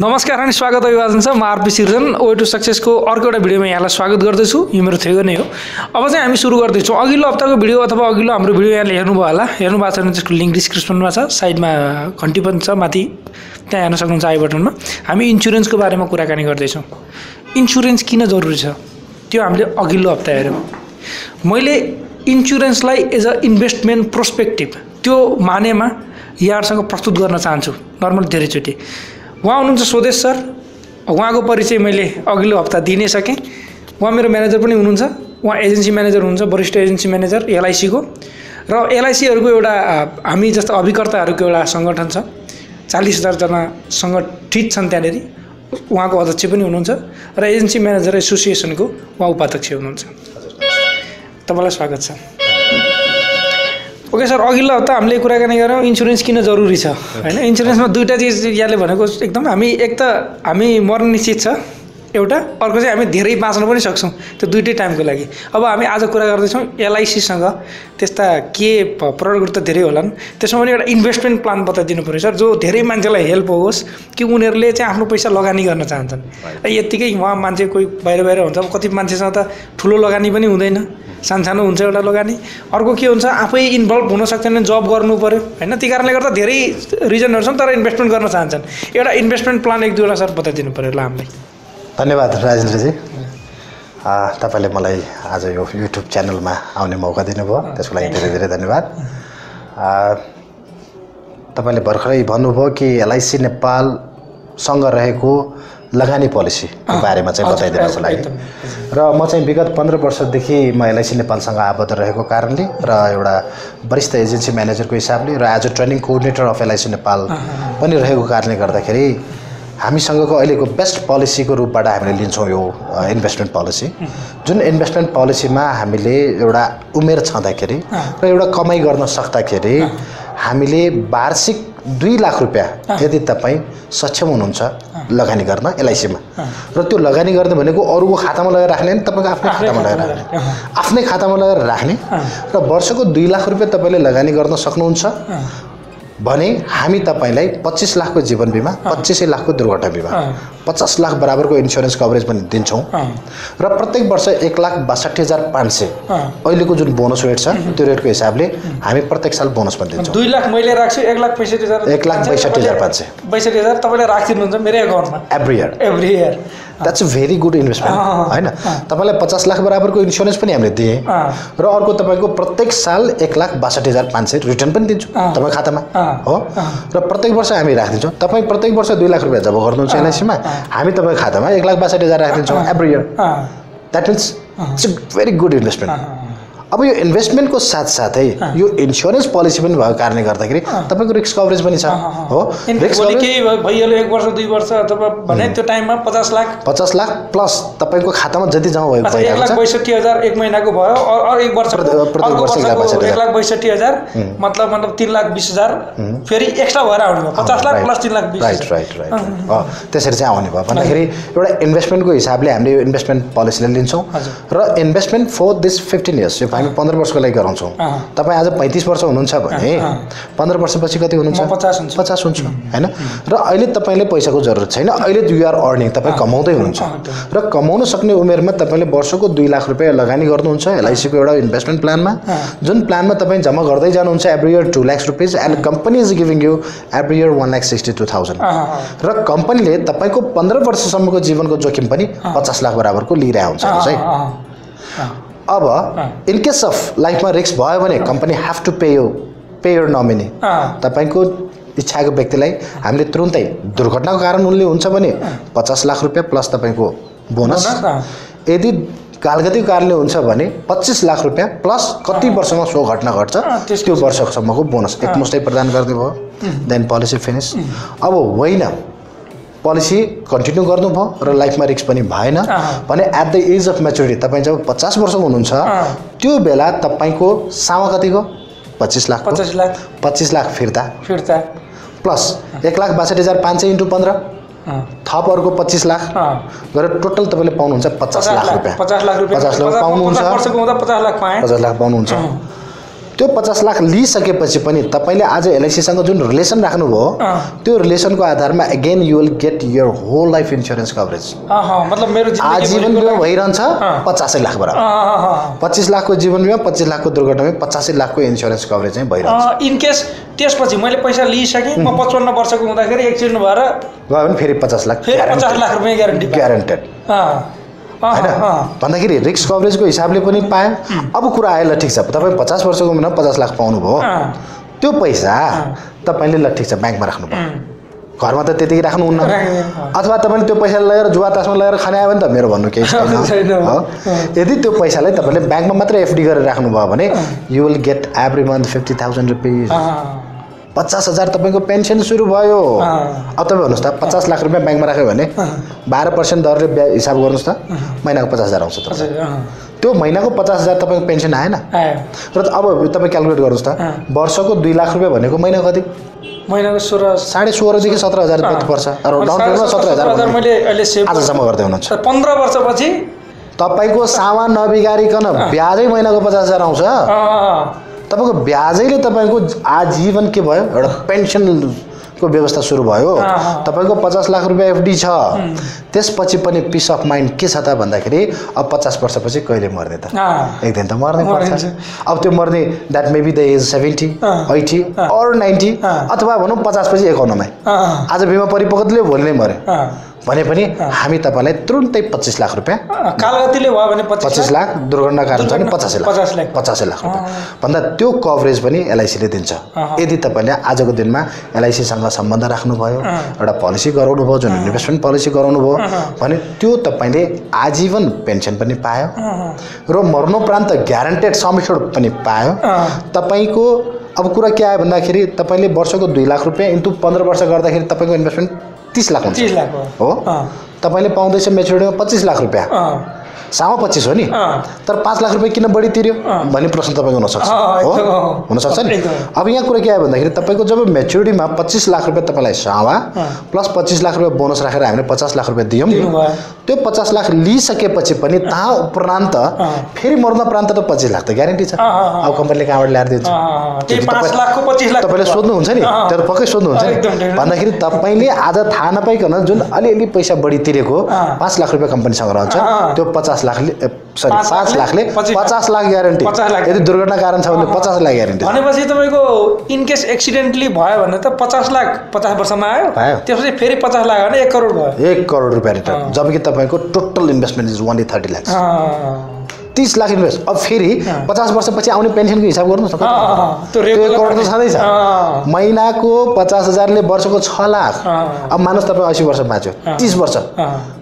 नमस्कार अनि स्वागत अभिवादन छ म आरपी सिर्जन। ओ टु सक्सेसको अर्को एउटा भिडियोमा यहाँलाई स्वागत गर्दछु। यो मेरो थेगो नै हो। अब चाहिँ हामी सुरु गर्दैछौँ। अघिल्लो हप्ताको भिडियो अथवा अघिल्लो हाम्रो भिडियो यहाँले हेर्नुभयो होला। हेर्नु भएको छ भने त्यसको लिङ्क डिस्क्रिप्सनमा छ। साइडमा घन्टी पनि छ माथि त्यहाँ हेर्न सक्नुहुन्छ आई बटनमा। हामी इन्सुरेन्सको बारेमा कुराकानी गर्दैछौँ। इन्सुरेन्स किन जरुरी छ? त्यो हामीले अघिल्लो हप्ता हेऱ्यौँ। मैले इन्सुरेन्सलाई एज अ इन्भेस्टमेन्ट प्रोस्पेक्टिभ त्यो मानेमा यहाँहरूसँग प्रस्तुत गर्न चाहन्छु। नर्मल धेरैचोटि। उहाँ हुनुहुन्छ स्वदेश सर। उहाँको परिचय मैले अघिल्लो हप्ता दिइ नै सकेँ। उहाँ मेरो म्यानेजर पनि हुनुहुन्छ। उहाँ एजेन्सी म्यानेजर हुनुहुन्छ वरिष्ठ एजेन्सी म्यानेजर एलआइसीको। र एलआइसीहरूको एउटा हामी जस्तो अभिकर्ताहरूको एउटा सङ्गठन छ। चालिस हजारजना सङ्गठित छन् त्यहाँनिर। उहाँको अध्यक्ष पनि हुनुहुन्छ र एजेन्सी म्यानेजर एसोसिएसनको उहाँ उपाध्यक्ष हुनुहुन्छ। तपाईँलाई स्वागत छ। ओके सर अघिल्लो हप्ता हामीले कुराकानी गऱ्यौँ इन्सुरेन्स किन जरुरी छ। होइन इन्सुरेन्समा दुईवटा चिज यहाँले भनेको एकदम हामी एक त हामी मर्न निश्चित छ। एउटा अर्को चाहिँ हामी धेरै बाँच्न पनि सक्छौँ त्यो दुइटै टाइमको लागि। अब हामी आज कुरा गर्दैछौँ एलआइसीसँग त्यस्ता के प्रडक्टहरू त धेरै होलान्। त्यसमा पनि एउटा इन्भेस्टमेन्ट प्लान बताइदिनु पऱ्यो सर जो धेरै मान्छेलाई हेल्प होस् कि उनीहरूले चाहिँ आफ्नो पैसा लगानी गर्न चाहन्छन्। यत्तिकै उहाँ मान्छे कोही बाहिर बाहिर हुन्छ अब कति मान्छेसँग त ठुलो लगानी पनि हुँदैन। सानसानो हुन्छ एउटा लगानी। अर्को के हुन्छ आफै इन्भल्भ हुन सक्दैन जब गर्नु पऱ्यो होइन? त्यही कारणले गर्दा धेरै रिजनहरू छन् तर इन्भेस्टमेन्ट गर्न चाहन्छन्। एउटा इन्भेस्टमेन्ट प्लान एक दुईवटा सर बताइदिनु पऱ्यो ल हामीलाई धन्यवाद राजेन्द्रजी। तपाईँले मलाई आज यो युट्युब च्यानलमा आउने मौका दिनुभयो। त्यसको लागि धेरै धेरै धन्यवाद। तपाईँले भर्खरै भन्नुभयो कि एलआइसी नेपालसँग रहेको लगानी पोलिसीको बारेमा चाहिँ बताइदिनको लागि। र म चाहिँ विगत पन्ध्र वर्षदेखि म एलआइसी नेपालसँग आबद्ध रहेको कारणले र एउटा वरिष्ठ एजेन्सी म्यानेजरको हिसाबले र as a training coordinator of LIC Nepal पनि रहेको कारणले गर्दाखेरि हामीसँगको अहिलेको बेस्ट पोलिसीको रूपबाट हामीले लिन्छौँ यो इन्भेस्टमेन्ट पोलिसी जुन इन्भेस्टमेन्ट पोलिसीमा हामीले एउटा उमेर छँदाखेरि र एउटा कमाइ गर्न सक्दाखेरि हामीले वार्षिक दुई लाख रुपियाँ यदि तपाईँ सक्षम हुनुहुन्छ लगानी गर्न एलआइसीमा। र त्यो लगानी गर्ने भनेको अरूको खातामा लगेर राख्ने नि तपाईँको आफ्नै खातामा लगेर राख्ने। आफ्नै खातामा लगेर राख्ने र वर्षको दुई लाख रुपियाँ तपाईँले लगानी गर्न सक्नुहुन्छ। भने हामी तपाईँलाई पच्चिस लाखको जीवन बिमा पच्चिसै लाखको दुर्घटना बिमा। पचास लाख बराबरको इन्सुरेन्स कभरेज पनि दिन्छौँ। र प्रत्येक वर्ष एक लाख बासठी हजार पाँच सय। अहिलेको जुन बोनस रेट छ त्यो रेटको हिसाबले हामी प्रत्येक साल बोनस पनि दिन्छौँ। दुई लाख मैले राख्छु एक लाख पैँसठी हजार। एक लाख बैसठी हजार पाँच सय। बैसठी हजार तपाईँले राखिदिनुहुन्छ मेरो एकाउन्टमा every year every year that's a very good investment होइन तपाईँलाई पचास लाख बराबरको इन्सुरेन्स पनि हामीले दिएँ। र अर्को तपाईँको प्रत्येक साल एक लाख बासठी हजार पाँच सय रिटर्न पनि दिन्छौँ। तपाईँ खातामा। हो? र प्रत्येक वर्ष हामी राखिदिन्छौँ। तपाईँ प्रत्येक वर्ष दुई लाख रुपियाँ जब गर्नुहुन्छ एलआइसीमा हामी तपाईँको खातामा एक लाख बासठी हजार राखिदिन्छौँ every year that means it's a very good investment अब यो इन्भेस्टमेन्टको साथसाथै यो इन्सुरेन्स पोलिसी पनि भएको कारणले गर्दाखेरि तपाईँको रिस्क कभरेज पनि छ हो केही भइहाल्यो एक वर्ष दुई वर्ष अथवा भने त्यो टाइममा पचास लाख। पचास लाख प्लस तपाईँको खातामा जति जम्मा भएको एक लाख बैसठी हजार एक महिनाको भयो अरू एक वर्ष एक लाख बैसठी हजार। मतलब मतलब तिन लाख बिस हजार फेरि एक्स्ट्रा भएर आउने भयो। पचास लाख प्लस तिन लाख बिस राइट राइट राइट त्यसरी चाहिँ आउने भयो। भन्दाखेरि एउटा इन्भेस्टमेन्टको हिसाबले हामीले यो इन्भेस्टमेन्ट पोलिसीले लिन्छौँ र investment for this fifteen years यो हामी पन्ध्र वर्षको लागि गराउँछौँ। तपाईँ आज पैँतिस वर्ष हुनुहुन्छ भने पन्ध्र वर्षपछि कति हुनुहुन्छ? पचास हुन्छु। पचास हुन्छ होइन? र अहिले तपाईँले पैसाको जरुरत छैन। अहिले यु आर अर्निङ तपाईँ कमाउँदै हुनुहुन्छ। र कमाउन सक्ने उमेरमा तपाईँले वर्षको दुई लाख रुपियाँ लगानी गर्नुहुन्छ एलआइसीको एउटा इन्भेस्टमेन्ट प्लानमा जुन प्लानमा तपाईँ जम्मा गर्दै जानुहुन्छ every year two lakhs rupees and company is giving you every year one lakh sixty two thousand र कम्पनीले तपाईँको पन्ध्र वर्षसम्मको जीवनको जोखिम पनि पचास लाख बराबरको लिइरहेको हुन्छ है? अब इन केस अफ लाइफमा रिस्क भयो भने company have to pay you pay your nominee तपाईँको इच्छाको व्यक्तिलाई हामीले तुरुन्तै दुर्घटनाको कारण उनले हुन्छ भने पचास लाख रुपियाँ प्लस तपाईँको बोनस। यदि कालगतिको कारणले हुन्छ भने पच्चिस लाख रुपियाँ प्लस कति वर्षमा सो घटना घट्छ त्यो वर्षसम्मको बोनस। एकमुष्टै प्रदान गर्ने भयो। देन पोलिसी फिनिस अब होइन। पोलिसी कन्टिन्यू गर्नुभयो र लाइफमा रिस्क पनि भएन। भने एट द एज अफ मेच्युरिटी तपाईँ जब पचास वर्षको हुनुहुन्छ त्यो बेला तपाईँको सामा कतिको पच्चिस लाख पचास लाख। पच्चिस लाख फिर्ता। फिर्ता। प्लस एक लाख बासठी हजार पाँच सय इन्टु पन्ध्र। थप अर्को पच्चिस लाख। गरेर टोटल तपाईँले पाउनुहुन्छ पचास लाख रुपियाँ। पचास लाख रुपियाँ। पचास लाख पाउनुहुन्छ। पचास लाख पाउनुहुन्छ। त्यो पचास लाख लिइसकेपछि पनि तपाईँले आज एलआइसीसँग जुन रिलेसन राख्नुभयो। त्यो रिलेसनको आधारमा again you will get your whole life insurance coverage मतलब मेरो आजीवन बिमा भइरहन्छ। पचासै लाख बराबर पच्चिस लाखको जीवन बिमा पच्चिस लाखको दुर्घटना बिमा पचासी लाखको इन्सुरेन्स कभरेज चाहिँ भइरहन्छ। अँ, इन केस त्यसपछि मैले पैसा लिइसकेँ म पचपन्न वर्षको हुँदाखेरि एक्सिडेन्ट भएर गयो भने फेरि पचास लाख फेरि पचास लाख रुपियाँ ग्यारेन्टी ग्यारेन्टेड होइन। भन्दाखेरि रिक्स कभरेजको हिसाबले पनि पायो अब कुरा आयो ल ठिक छ। तपाईँ पचास वर्षको उमेरमा पचास लाख पाउनुभयो। त्यो पैसा तपाईँले ल ठिक छ ब्याङ्कमा राख्नुभयो। घरमा त त्यतिकै राख्नुहुन्न। अथवा तपाईँले त्यो पैसा लगेर जुवा तासमा लगेर खाने आयो भने त मेरो भन्नु केही छैन। हो? यदि त्यो पैसालाई तपाईँले ब्याङ्कमा मात्रै एफडी गरेर राख्नुभयो भने you will get every month fifty thousand rupees पचास हजार तपाईँको पेन्सन सुरु भयो। अब तपाईँ भन्नुहोस् त पचास लाख रुपियाँ ब्याङ्कमा राख्यो भने बाह्र पर्सेन्ट दरले ब्या- हिसाब गर्नुहोस् त महिनाको पचास हजार आउँछ तपाईँ त्यो महिनाको पचास हजार तपाईँको पेन्सन आएन। र अब तपाईँ क्यालकुलेट गर्नुहोस् त। वर्षको दुई लाख रुपियाँ भनेको महिना कति? महिनाको सोह्र साढे सोह्रदेखि सत्र हजार पर्छ। सत्र हजार हजार भन्नु। मैले अहिले सेभ आज जम्मा गर्दै हुनुहुन्छ। पन्ध्र वर्षपछि तपाईँको सामान नबिगारिकन ब्याजै महिनाको पचास हजार आउँछ। तपाईँको ब्याजैले तपाईँको आजीवन के भयो? एउटा पेन्सनको व्यवस्था सुरु भयो। तपाईँको पचास लाख रुपियाँ एफडी छ। त्यसपछि पनि पिस अफ माइन्ड के छ त भन्दाखेरि अब पचास वर्षपछि कहिले मर्ने त? एक दिन त मर्नै पर्छ। अब त्यो मर्ने that maybe the age seventy. Eighty. Or ninety. अथवा भनौँ पचासपछि एकाउन्नमै। आज बिमा परिपक्वले भोलि नै मऱ्यो भने पनि हामी तपाईँलाई तुरुन्तै पच्चिस लाख रुपियाँ कालगतिले भयो भने पच्चिस लाख? दुर्घटना कारण छ भने पचासी लाख। पचास लाख। पचासी लाख रुपियाँ। भन्दा त्यो कभरेज पनि एलआइसीले दिन्छ। यदि तपाईँले आजको दिनमा एलआइसीसँग सम्बन्ध राख्नुभयो एउटा पोलिसी गराउनु भयो जुन इन्भेस्टमेन्ट पोलिसी गराउनु भयो भने त्यो तपाईँले आजीवन पेन्सन पनि पायो र मर्नोपरान्त ग्यारेन्टेड समिक्योड पनि पायो। तपाईँको अब कुरा के आयो भन्दाखेरि तपाईँले वर्षको दुई लाख रुपियाँ इन्टु पन्ध्र वर्ष गर्दाखेरि तपाईँको इन्भेस्टमेन्ट तिस लाख तिस लाख हो। तपाईँले पाउँदैछ मेच्युरिटीमा पच्चिस लाख रुपियाँ। सामा पच्चिस हो नि? तर पाँच लाख रुपियाँ किन बढी तिर्यो? भन्ने प्रश्न तपाईँको हुनसक्छ हो। हुनसक्छ नि। अब यहाँ कुरा के आयो भन्दाखेरि तपाईँको जब मेच्युरिटीमा पच्चिस लाख रुपियाँ तपाईँलाई सावा प्लस पच्चिस लाख रुपियाँ बोनस राखेर हामीले पचास लाख रुपियाँ दियौँ। त्यो पचास लाख लिइसकेपछि पनि तहाँ उपरान्त फेरि मर्नोपरान्त त पच्चिस लाख त ग्यारेन्टी छ। अब कम्पनीले कहाँबाट ल्याएर दिन्छ तपाईँले सोध्नुहुन्छ नि? त्यो त पक्कै सोध्नुहुन्छ नि। भन्दाखेरि तपाईँले आज थाहा नपाइकन जुन अलिअलि पैसा बढी तिरेको। पाँच लाख रुपियाँ कम्पनीसँग रहन्छ। त्यो पचास लाखले सरी पाँच लाखले पचास लाख ग्यारेन्टी पचास लाख। यदि दुर्घटना कारण छ भने पचास लाख ग्यारेन्टी भनेपछि तपाईँको इनकेस एक्सिडेन्टली भयो भने त पचास लाख पचास वर्षमा आयो। आयो। त्यसपछि फेरि पचास लाख भने एक करोड भयो। एक करोड रुपियाँ रिटर्न जबकि तपाईँको total investment is one thirty अँ, तिस लाख इन्भेस्ट। अब फेरि पचास वर्षपछि आउने पेन्सनको हिसाब गर्नुहोस् न कति? अँ, अँ, त्यो त्यो एक regular करोड त छँदैछ महिनाको पचास हजारले वर्षको छ लाख। अब मानुहोस् तपाईँ असी वर्ष बाँच्यो। तिस वर्ष।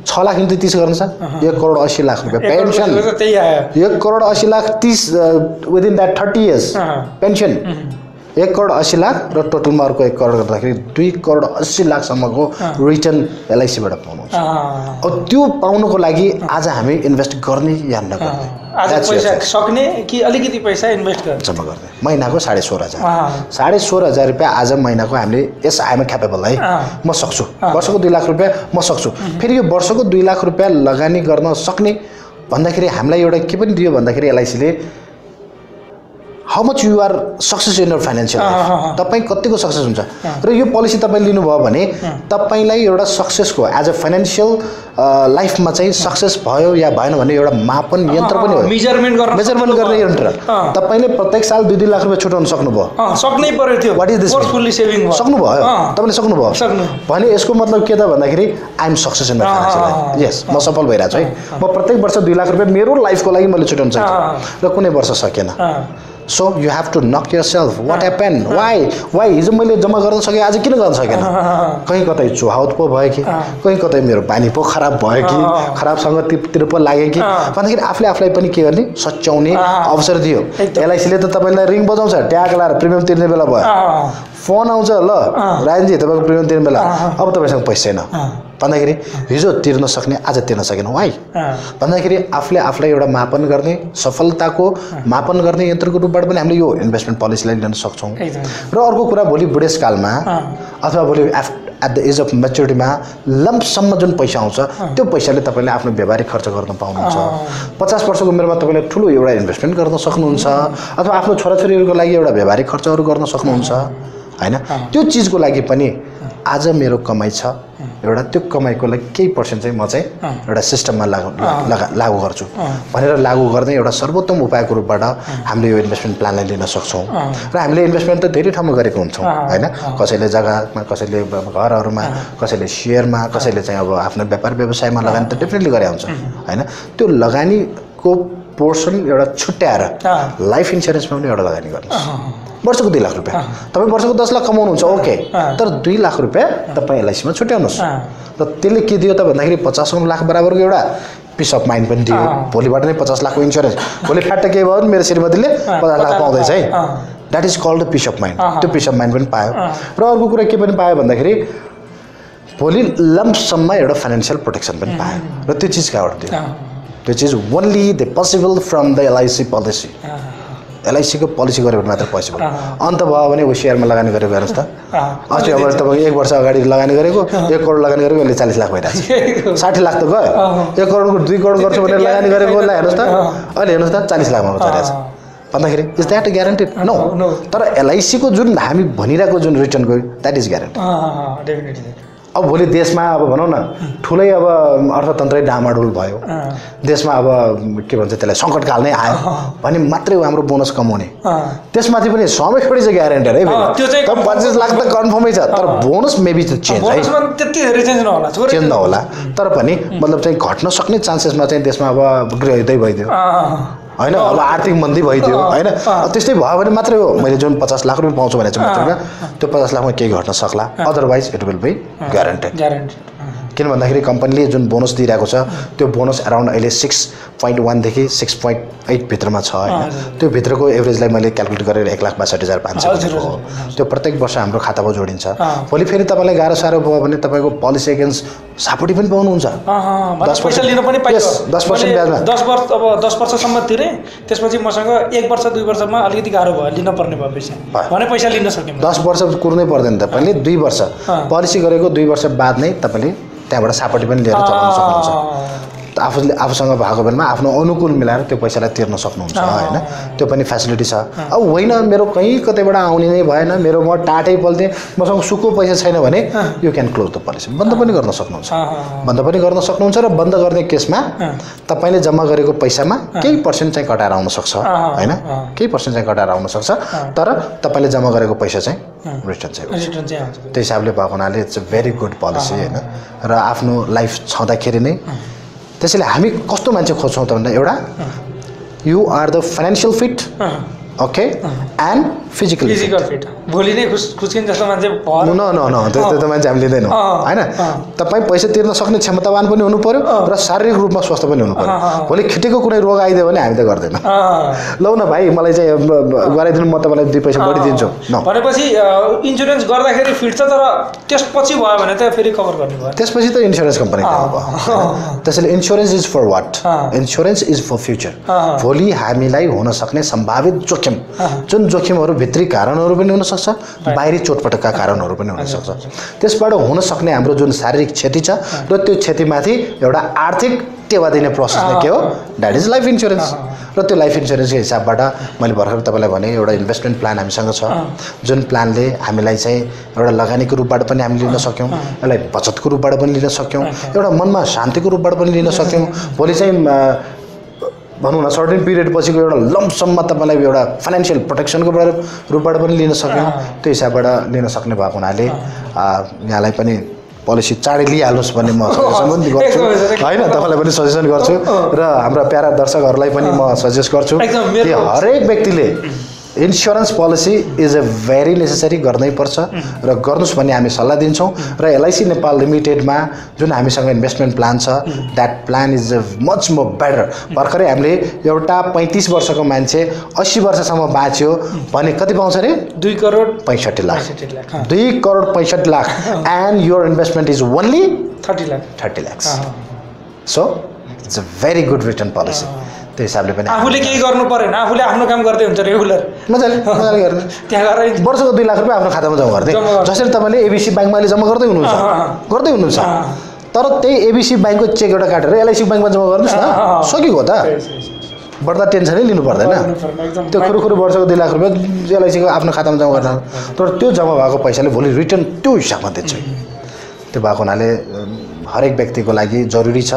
छ लाख इन्टु तिस गर्नुहोस् न एक करोड असी लाख रुपियाँ। एक करोड पेन्सन। एक करोड असी लाख तिस within that thirty years. Pension. एक करोड असी लाख र टोटलमा अर्को एक करोड गर्दाखेरि दुई करोड असी लाखसम्मको रिटर्न एलआइसीबाट पाउनुहुन्छ। अब त्यो पाउनको लागि आज हामी इन्भेस्ट गर्ने या नगर्ने। पैसा. सक्ने कि अलिकति पैसा इन्भेस्ट गर्ने? जम्मा गर्ने। महिनाको साढे सोह्र हजार। साढे सोह्र हजार रुपियाँ आज महिनाको हामीले यस आएमा क्यापेबल है। म सक्छु। वर्षको दुई लाख रुपियाँ म सक्छु। फेरि यो वर्षको दुई लाख रुपियाँ लगानी गर्न सक्ने भन्दाखेरि हामीलाई एउटा के पनि दियो भन्दाखेरि एलआइसीले how much you are success in your financial. तपाईँ कतिको सक्सेस हुन्छ? र यो पोलिसी तपाईँ लिनुभयो भने तपाईँलाई एउटा सक्सेसको एज अ फाइनेन्सियल लाइफमा चाहिँ सक्सेस भयो या भएन भन्ने एउटा मापन यन्त्र पनि हो। मेजरमेन्ट गर्न मेजरमेन्ट गर्ने यन्त्र। तपाईँले प्रत्येक साल दुई दुई लाख रुपियाँ छुट्याउन सक्नुभयो। सक्नै पर्यो त्यो। वाट इज दिस सक्नुभयो? तपाईँले सक्नुभयो? सक्नु। भने यसको मतलब के त भन्दाखेरि I'm success in financial yes म सफल भइरहेको छु है म प्रत्येक वर्ष दुई लाख रुपियाँ मेरो लाइफको लागि मैले छुट्याउन सक्छु र कुनै वर्ष सकेन। So you have to knock your self what happen why why हिजो मैले जम्मा गर्न सकेँ आज किन गर्न सकेन? अँ, कहीँ कतै चुहावत पो भयो कि? अँ। कहीँ कतै मेरो बानी पो खराब भयो कि? अँ। खराब सङ्गततिर पो लाग्यो कि। भन्दाखेरि आफूले आफूलाई पनि के गर्ने? सच्याउने। अवसर दियो। एलआइसीले त तपाईँलाई रिङ बजाउँछ ट्याग लाएर प्रिमियम तिर्ने बेला भयो। फोन आउँछ ल। राजनजी तपाईँको प्रिमियम तिर्ने बेला। अब तपाईँसँग पैसा छैन। भन्दाखेरि हिजो तिर्न सक्ने आज तिर्न सकेन अँ, भन्दाखेरि आफूले आफूलाई एउटा मापन गर्ने सफलताको मापन गर्ने यन्त्रको रूपबाट पनि हामीले यो इन्भेस्टमेन्ट पोलिसीलाई लिन सक्छौँ। र अर्को कुरा भोलि बुढेसकालमा अथवा भोलि आफ एट द एज अफ मेच्युरिटीमा लम्पसम्म जुन पैसा आउँछ त्यो पैसाले तपाईँले आफ्नो व्यावहारिक खर्च गर्न पाउनुहुन्छ। पचास वर्षको उमेरमा तपाईँले ठुलो एउटा इन्भेस्टमेन्ट गर्न सक्नुहुन्छ अथवा आफ्नो छोराछोरीहरूको लागि एउटा व्यावहारिक खर्चहरू गर्न सक्नुहुन्छ। होइन? त्यो चिजको लागि पनि आज मेरो कमाइ छ। एउटा त्यो कमाइको लागि केही पर्सेन्ट चाहिँ म चाहिँ एउटा सिस्टममा लागु लगा लागु गर्छु। भनेर लागु गर्ने एउटा सर्वोत्तम उपायको रूपबाट हामीले यो इन्भेस्टमेन्ट प्लानलाई लिन सक्छौँ। र हामीले इन्भेस्टमेन्ट त धेरै ठाउँमा गरेको हुन्छौँ होइन? कसैले जग्गामा कसैले घरहरूमा कसैले सेयरमा कसैले चाहिँ अब आफ्नो व्यापार व्यवसायमा लगानी त डेफिनेटली गरे हुन्छ होइन? त्यो लगानीको पोर्सन एउटा छुट्याएर लाइफ इन्सुरेन्समा पनि एउटा लगानी गर्नुहोस्। वर्षको दुई लाख रुपियाँ। तपाईँ वर्षको दस लाख कमाउनुहुन्छ ओके। तर दुई लाख रुपियाँ तपाईँ एलआइसीमा छुट्याउनुहोस्। र त्यसले के दियो त भन्दाखेरि पचास लाख बराबरको एउटा पिस अफ माइन्ड पनि दियो। भोलिबाट नै पचास लाखको इन्सुरेन्स भोलि फ्याट केही भयो भने मेरो श्रीमतीले पचास लाख पाउँदैछ है। That is called the peace of mind त्यो पिस अफ माइन्ड पनि पायो। र अर्को कुरा के पनि पायो भन्दाखेरि भोलि लम्पसम्म एउटा फाइनेन्सियल प्रोटेक्सन पनि पायो। र त्यो चिज कहाँबाट दियो। त्यो चिज only the possible from the LIC policy एलआइसीको policy गऱ्यो भने मात्र पोसिबल अन्त भयो भने ऊ सेयरमा लगानी गरेको हेर्नुहोस् त अस्ति अब तपाईँको एक वर्ष अगाडि लगानी गरेको एक करोड लगानी गरेको अहिले चालिस लाख भइरहेको छ। साठी लाख त गयो एक करोडको दुई करोड गर्छु भनेर लगानी गरेकोलाई हेर्नुहोस् त। अहिले हेर्नुहोस् त चालिस लाखमा चलिरहेको छ। भन्दाखेरि इज द्याट ग्यारेन्टेड नो. तर एलआइसीको जुन हामी भनिरहेको जुन रिटर्न गयो द्याट इज ग्यारेन्टेड डेफिनेटली अब भोलि देशमा अब भनौँ न ठुलै अब अर्थतन्त्रै डामाडोल भयो। देशमा अब के भन्छ त्यसलाई सङ्कटकाल नै आयो। भने मात्रै हाम्रो बोनस कमाउने। त्यसमाथि पनि समयखोडी चाहिँ ग्यारेन्टेड है तर पच्चिस लाख त कन्फर्मै छ तर बोनस मेबी त चेन्ज है। चेन्ज नहोला तर पनि मतलब चाहिँ घट्न सक्ने चान्सेसमा चाहिँ देशमा अब गृहयुद्धै भइदियो। होइन अब आर्थिक मन्दी भइदियो होइन? त्यस्तै भयो भने मात्रै हो। मैले जुन पचास लाख रुपियाँ पाउँछु छु मात्रै त्यो पचास लाखमा केही घट्न सक्ला। Otherwise it will be guaranteed guarantee किन भन्दाखेरि कम्पनीले जुन बोनस दिइरहेको छ त्यो बोनस एराउन्ड अहिले सिक्स पोइन्ट वानदेखि सिक्स पोइन्ट एट भित्रमा छ होइन त्यो भित्रको एभरेजलाई मैले क्यालकुलेट गरेर एक लाख बासठी हजार पाँच सय हो त्यो प्रत्येक वर्ष हाम्रो खातामा जोडिन्छ। भोलि फेरि तपाईँलाई गाह्रो साह्रो भयो भने तपाईँको पोलिसी एगेन्स्ट सापटी पनि पाउनुहुन्छ दस 10% पैसा लिन पनि 10% मैले ब्याजमा। दस वर्ष अब दस वर्षसम्म तिरेँ त्यसपछि मसँग एक वर्ष दुई वर्षमा अलिकति गाह्रो भयो लिन पर्ने भयो पैसा। भने पैसा लिन। दस वर्ष कुर्नै पर्दैन तपाईँले दुई वर्ष। पोलिसी गरेको दुई वर्ष बाद नै तपाईँले त्यहाँबाट सापटी पनि लिएर चलाउन सक्नुहुन्छ आफूले आफूसँग भएको बेलामा आफ्नो अनुकूल मिलाएर त्यो पैसालाई तिर्न सक्नुहुन्छ होइन? त्यो पनि फेसिलिटी छ। अब होइन मेरो कहीँ कतैबाट आउने नै भएन मेरो म टाटै पल्थेँ मसँग सुको पैसा छैन भने you can close the policy बन्द पनि गर्न सक्नुहुन्छ। बन्द पनि गर्न सक्नुहुन्छ र बन्द गर्ने केसमा तपाईँले जम्मा गरेको पैसामा केही पर्सेन्ट चाहिँ कटाएर आउन सक्छ होइन। केही पर्सेन्ट चाहिँ कटाएर आउन सक्छ तर तपाईँले जम्मा गरेको पैसा चाहिँ रिटर्न चाहिँ त्यो हिसाबले भएको हुनाले it's a very good policy होइन? र आफ्नो लाइफ छँदाखेरि नै त्यसैले हामी कस्तो मान्छे खोज्छौँ त भन्दा एउटा you are the financial fit okay and physically fit physical fit भोलि नै खुस खुस्किन जस्तो मान्छे न भएर न न त्यस्तो त मान्छे हामी लिँदैनौँ होइन। तपाईँ पैसा तिर्न सक्ने क्षमतावान पनि हुनु पर्यो र शारीरिक रूपमा स्वस्थ पनि हुनु अँ। भोलि खिटेको कुनै रोग आइदियो भने हामी त गर्दैन। लौ न भाइ मलाई चाहिँ गराइदिनु म तपाईँलाई दुई पैसा बढी दिन्छु। भनेपछि इन्सुरेन्स गर्दाखेरि फिट्छ तर त्यसपछि भयो भने त फेरि कभर गर्ने भयो। त्यसपछि त इन्सुरेन्स कम्पनी त्यसैले insurance is for what. Insurance is for future. भोलि हामीलाई हुन सक्ने सम्भावित जोखिम अँ। जुन जोखिमहरू भित्री कारणहरू पनि हुनसक्छ बाहिरी चोटपटकका कारणहरू पनि हुनसक्छ। त्यसबाट हुन सक्ने हाम्रो जुन शारीरिक क्षति छ र त्यो क्षतिमाथि एउटा आर्थिक टेवा दिने प्रोसेस नै के हो? द्याट इज लाइफ इन्सुरेन्स र त्यो लाइफ इन्सुरेन्सको हिसाबबाट मैले भर्खर तपाईँलाई भने एउटा इन्भेस्टमेन्ट प्लान हामीसँग छ। जुन प्लानले हामीलाई चाहिँ एउटा लगानीको रूपबाट पनि हामी लिन सक्यौँ यसलाई बचतको रूपबाट पनि लिन सक्यौँ एउटा मनमा शान्तिको रूपबाट पनि लिन सक्यौँ। भोलि चाहिँ भनौँ न सर्टेन पिरियड पछिको एउटा लम्पसम्म तपाईँलाई एउटा फाइनेन्सियल प्रोटेक्सनको बाट- रूपबाट पनि लिन सक्यौँ। त्यो हिसाबबाट लिन सक्ने भएको हुनाले यहाँलाई पनि पोलिसी चाँडै लिइहाल्नुहोस् भन्ने म सजेसन पनि गर्छु। होइन तपाईँलाई पनि सजेसन गर्छु र हाम्रा प्यारा दर्शकहरूलाई पनि म सजेस्ट गर्छु कि हरेक व्यक्तिले insurance policy is a very necessary गर्नैपर्छ र गर्नुहोस् भन्ने हामी सल्लाह दिन्छौँ र एलआइसी नेपाल लिमिटेडमा जुन हामीसँग इन्भेस्टमेन्ट प्लान छ that plan is a much more better भर्खरै हामीले एउटा पैँतिस वर्षको मान्छे अस्सी वर्षसम्म बाँच्यो भने कति पाउँछ अरे? दुई करोड पैँसठी लाख। दुई crore पैँसठी lakh. And your investment is only thirty lakh. Thirty lakhs so it's a very good return policy त्यो हिसाबले पनि आफूले केही गर्नु परेन। आफूले आफ्नो काम गर्दै हुन्छ रेगुलर। मजाले मजाले गर्ने। त्यहाँ गएर वर्षको दुई लाख रुपियाँ आफ्नो खातामा जम्मा गर्दै। जसरी तपाईँले एबिसी ब्याङ्कमा अहिले जम्मा गर्दै हुनुहुन्छ। गर्दै हुनुहुन्छ। तर त्यही एबिसी ब्याङ्कको चेक एउटा काटेर एलआइसी ब्याङ्कमा जम्मा गर्नुहोस्। न। सकिएको त। बढ्दा टेन्सनै लिनु पर्दैन। त्यो खुरु खुरु वर्षको दुई लाख रुपियाँ एलआइसीको आफ्नो खातामा जम्मा गर्न तर त्यो जम्मा भएको पैसाले भोलि रिटर्न त्यो हिसाबमा दिन्छ। त्यो भएको हुनाले हरेक व्यक्तिको लागि जरुरी छ।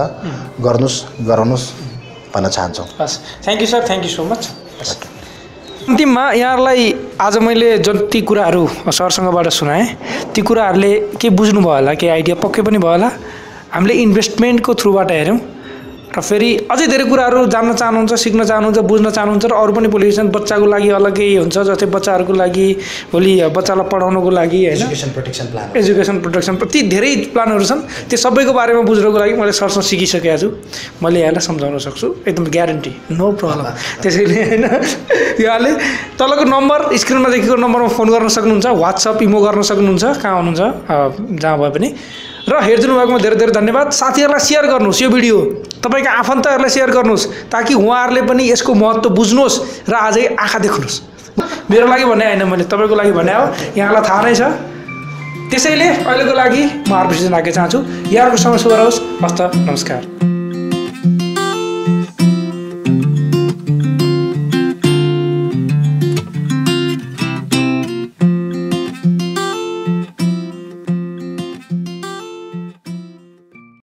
गर्नुहोस् गराउनुहोस्। भन्न चाहन्छौँ। हस् thank you sir thank you so much अन्तिममा यहाँहरूलाई आज मैले जति कुराहरू सरसँगबाट सुनाएँ ती कुराहरूले के बुझ्नुभयो होला केही आइडिया पक्कै पनि भयो होला हामीले इन्भेस्टमेन्टको थ्रुबाट हेऱ्यौँ। र फेरि अझै धेरै कुराहरू जान्न चाहनुहुन्छ सिक्न चाहनुहुन्छ बुझ्न चाहनुहुन्छ र अरू पनि पोलिसन बच्चाको लागि अलग्गै हुन्छ जस्तै बच्चाहरूको लागि भोलि बच्चालाई पढाउनको लागि होइन? Education protection plan education protection ती धेरै प्लानहरू छन् त्यो सबैको बारेमा बुझ्नको लागि मैले सरसँग सिकिसकेको छु। मैले यहाँलाई सम्झाउन सक्छु एकदम ग्यारेन्टी नो प्रब्लम त्यसैले होइन यहाँले तलको नम्बर स्क्रिनमा देखेको नम्बरमा फोन गर्न सक्नुहुन्छ वाट्सएप इमो गर्न सक्नुहुन्छ कहाँ हुनुहुन्छ? जहाँ भए पनि। र हेरिदिनु भएकोमा धेरै धेरै धन्यवाद। साथीहरूलाई सेयर गर्नुहोस् यो भिडियो। तपाईँको आफन्तहरूलाई सेयर गर्नुहोस् ताकि उहाँहरूले पनि यसको महत्त्व बुझ्नुहोस् र आजै आँखा देख्नुहोस्। मेरो लागि भने होइन मैले तपाईँको लागि भने हो। यहाँलाई थाहा नै छ। त्यसैले अहिलेको लागि म आरपिसी राख्न चाहन्छु यहाँहरूको समय शुभ रहोस् हस्त नमस्कार।